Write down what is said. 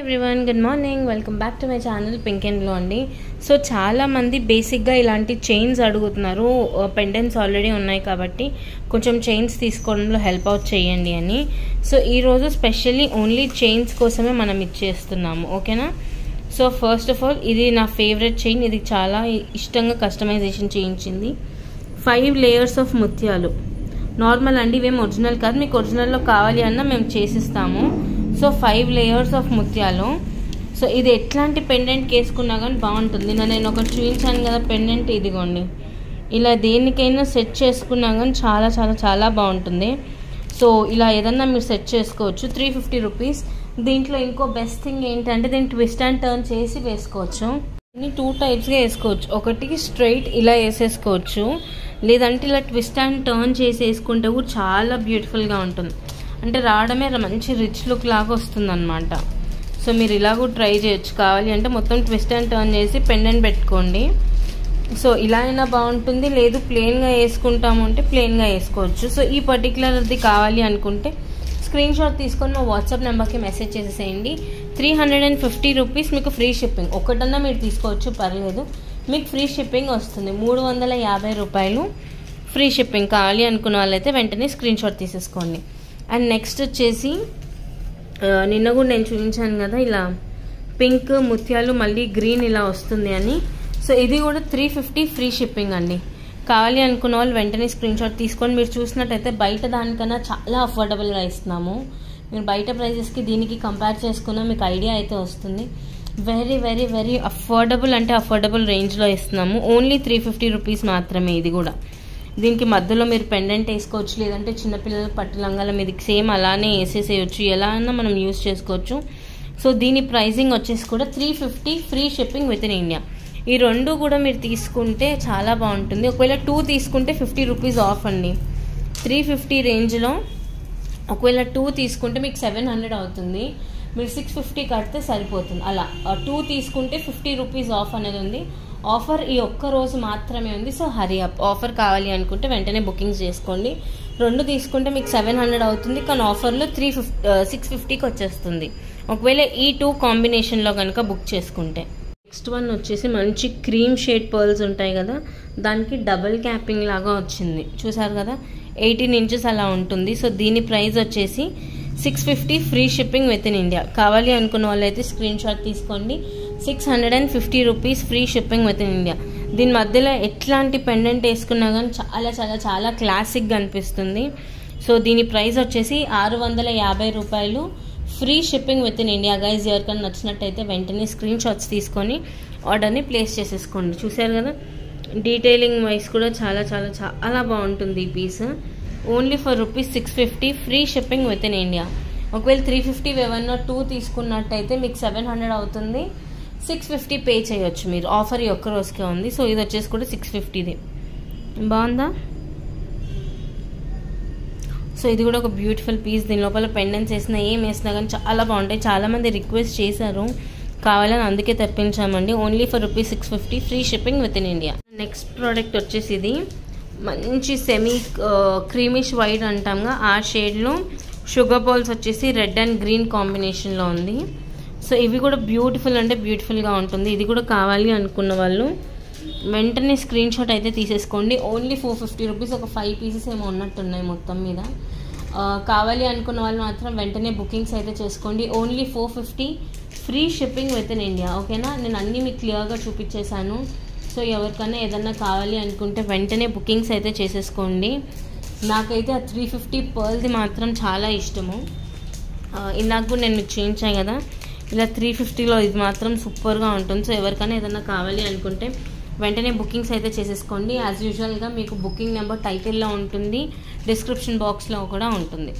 Everyone good morning welcome back to my channel pink and అండి so చాలామంది బేసిక్గా ఇలాంటి చైన్స్ అడుగుతున్నారు. Uh, పెండెంట్స్ ఆల్రెడీ ఉన్నాయి కాబట్టి కొంచెం చైన్స్ తీసుకోవడంలో హెల్ప్ అవుట్ చేయండి అని. సో ఈరోజు స్పెషల్లీ ఓన్లీ చైన్స్ కోసమే మనం ఇచ్చేస్తున్నాము ఓకేనా సో ఫస్ట్ ఆఫ్ ఆల్ ఇది నా ఫేవరెట్ చైన్ ఇది చాలా ఇష్టంగా కస్టమైజేషన్ చేయించింది. ఫైవ్ లేయర్స్ ఆఫ్ ముత్యాలు. నార్మల్ అండి ఇవేం ఒరిజినల్ కాదు. మీకు ఒరిజినల్లో కావాలి అన్నా మేము చేసిస్తాము. సో ఫైవ్ లేయర్స్ ఆఫ్ ముత్యాలు. సో ఇది ఎట్లాంటి పెండెంట్ వేసుకున్నా కానీ బాగుంటుంది. నా నేను ఒకటి చూపించాను కదా పెండెంట్ ఇదిగోండి. ఇలా దేనికైనా సెట్ చేసుకున్నా కానీ చాలా చాలా చాలా బాగుంటుంది. సో ఇలా ఏదన్నా మీరు సెట్ చేసుకోవచ్చు. త్రీ ఫిఫ్టీ రూపీస్ దీంట్లో ఇంకో బెస్ట్ థింగ్ ఏంటంటే దీన్ని ట్విస్ట్ అండ్ టర్న్ చేసి వేసుకోవచ్చు. దీన్ని టూ టైప్స్గా వేసుకోవచ్చు. ఒకటి స్ట్రైట్ ఇలా వేసేసుకోవచ్చు. లేదంటే ఇలా ట్విస్ట్ అండ్ టర్న్ చేసి వేసుకుంటే కూడా చాలా బ్యూటిఫుల్గా ఉంటుంది. అంటే రావడమే మంచి రిచ్ లుక్ లాగా వస్తుందన్నమాట. సో మీరు ఇలా కూడా ట్రై చేయొచ్చు. కావాలి అంటే మొత్తం ట్విస్ట్ అండ్ టర్న్ చేసి పెండెంట్ పెట్టుకోండి. సో ఇలా అయినా బాగుంటుంది. లేదు ప్లెయిన్గా వేసుకుంటాము అంటే ప్లెయిన్గా వేసుకోవచ్చు. సో ఈ పర్టికులర్ది కావాలి అనుకుంటే స్క్రీన్ షాట్ తీసుకొని మా వాట్సాప్ నెంబర్కి మెసేజ్ చేసేసేయండి. Three hundred and fifty rupees మీకు ఫ్రీ షిప్పింగ్ ఒకటన్నా మీరు తీసుకోవచ్చు పర్లేదు. మీకు ఫ్రీ షిప్పింగ్ వస్తుంది. మూడు వందల యాభై రూపాయలు ఫ్రీ షిప్పింగ్ కావాలి అనుకున్న వాళ్ళైతే వెంటనే స్క్రీన్ షాట్ తీసేసుకోండి. అండ్ నెక్స్ట్ వచ్చేసి నిన్న కూడా నేను చూపించాను కదా ఇలా పింక్ ముత్యాలు మళ్ళీ గ్రీన్ ఇలా వస్తుంది అని. సో ఇది కూడా త్రీ ఫిఫ్టీ ఫ్రీ షిప్పింగ్ అండి. కావాలి అనుకున్న వాళ్ళు వెంటనే స్క్రీన్ షాట్ తీసుకొని మీరు చూసినట్టయితే బయట దానికన్నా చాలా అఫోర్డబుల్గా ఇస్తున్నాము. మీరు బయట ప్రైజెస్కి దీనికి కంపేర్ చేసుకున్న మీకు ఐడియా అయితే వస్తుంది. వెరీ వెరీ వెరీ అఫోర్డబుల్ అంటే అఫోర్డబుల్ రేంజ్లో ఇస్తున్నాము. ఓన్లీ త్రీ ఫిఫ్టీ రూపీస్ మాత్రమే ఇది కూడా. దీనికి మధ్యలో మీరు పెండెంట్ వేసుకోవచ్చు లేదంటే చిన్నపిల్లల పట్టు లంగాల మీదకి సేమ్ అలానే వేసేసేయచ్చు ఎలా అయినా మనం యూస్ చేసుకోవచ్చు. సో దీని ప్రైజింగ్ వచ్చేసి కూడా three fifty free shipping within India ఈ రెండు కూడా మీరు తీసుకుంటే చాలా బాగుంటుంది. ఒకవేళ టూ తీసుకుంటే ఫిఫ్టీ రూపీస్ ఆఫ్ అండి. త్రీ ఫిఫ్టీ రేంజ్లో ఒకవేళ టూ తీసుకుంటే మీకు సెవెన్ హండ్రెడ్ అవుతుంది. మీరు సిక్స్ ఫిఫ్టీ కడితే సరిపోతుంది. అలా టూ తీసుకుంటే ఫిఫ్టీ రూపీస్ ఆఫ్ అనేది ఉంది. ఆఫర్ ఈ ఒక్క రోజు మాత్రమే ఉంది. సో హరీ అప్ ఆఫర్ కావాలి అనుకుంటే వెంటనే బుకింగ్ చేసుకోండి. రెండు తీసుకుంటే మీకు సెవెన్ హండ్రెడ్ అవుతుంది. కానీ ఆఫర్లో త్రీ ఫిఫ్టీ సిక్స్ ఫిఫ్టీకి వచ్చేస్తుంది. ఒకవేళ ఈ టూ కాంబినేషన్లో కనుక బుక్ చేసుకుంటే. నెక్స్ట్ వన్ వచ్చేసి మంచి క్రీమ్ షేడ్ పర్ల్స్ ఉంటాయి కదా. దానికి డబుల్ క్యాపింగ్ లాగా వచ్చింది. చూసారు కదా? ఎయిటీన్ ఇంచెస్ అలా ఉంటుంది. సో దీని ప్రైస్ వచ్చేసి six fifty free shipping within India. కావాలి అనుకున్న వాళ్ళైతే స్క్రీన్ షాట్ తీసుకోండి. Six hundred and fifty rupees free shipping within India. దీని మధ్యలో ఎట్లాంటి పెండెంట్ వేసుకున్నా కానీ చాలా చాలా చాలా క్లాసిక్గా అనిపిస్తుంది. సో దీని ప్రైస్ వచ్చేసి ఆరు వందల యాభై రూపాయలు free shipping within India. Guys ఎవరికైనా నచ్చినట్టయితే వెంటనే స్క్రీన్ షాట్స్ తీసుకొని ఆర్డర్ని ప్లేస్ చేసేసుకోండి. చూసారు కదా? డీటెయిలింగ్ వైస్ కూడా చాలా చాలా చాలా బాగుంటుంది ఈ piece only for rupees six fifty free shipping within India ఒకవేళ త్రీ ఫిఫ్టీ ఏమన్నా టూ తీసుకున్నట్టయితే మీకు సెవెన్ హండ్రెడ్ అవుతుంది. సిక్స్ ఫిఫ్టీ పే చేయొచ్చు మీరు. ఆఫర్ ఈ ఒక్క రోజుకే ఉంది. సో ఇది వచ్చేసి కూడా సిక్స్ ఫిఫ్టీది బాగుందా? సో ఇది కూడా ఒక బ్యూటిఫుల్ పీస్ దీని లోపల పెండెన్స్ వేసినా ఏం వేసినా కానీ చాలా బాగుంటాయి. చాలామంది రిక్వెస్ట్ చేశారు. కావాలని అందుకే తెప్పించామండి. Only for rupees six fifty free shipping within India next product వచ్చేసి ఇది. మంచి సెమీ క్రీమిష్ వైట్ అంటాంగా ఆ షేడ్లో షుగర్ బాల్స్ వచ్చేసి రెడ్ అండ్ గ్రీన్ కాంబినేషన్లో ఉంది. సో ఇవి కూడా బ్యూటిఫుల్ అంటే బ్యూటిఫుల్గా ఉంటుంది. ఇది కూడా కావాలి అనుకున్న వాళ్ళు వెంటనే స్క్రీన్ షాట్ అయితే తీసేసుకోండి. ఓన్లీ ఫోర్ ఫిఫ్టీ రూపీస్ ఒక ఫైవ్ పీసెస్ ఏమో ఉన్నట్టున్నాయి మొత్తం మీద. Uh, కావాలి అనుకున్న వాళ్ళు మాత్రం వెంటనే బుకింగ్స్ అయితే చేసుకోండి. Only four fifty free shipping within India ఓకేనా నేను అన్నీ మీకు క్లియర్గా చూపించేశాను. సో ఎవరికైనా ఏదన్నా కావాలి అనుకుంటే వెంటనే బుకింగ్స్ అయితే చేసేసుకోండి. నాకైతే ఆ త్రీ ఫిఫ్టీ పర్ల్ది మాత్రం చాలా ఇష్టము. ఇందాక కూడా నేను మీకు చూపించాను కదా ఇలా త్రీ ఫిఫ్టీలో ఇది మాత్రం సూపర్గా ఉంటుంది. సో ఎవరికైనా ఏదైనా కావాలి అనుకుంటే వెంటనే బుకింగ్స్ అయితే చేసేసుకోండి. యాజ్ యూజువల్గా మీకు బుకింగ్ నెంబర్ టైటిల్లో ఉంటుంది డిస్క్రిప్షన్ బాక్స్లో కూడా ఉంటుంది.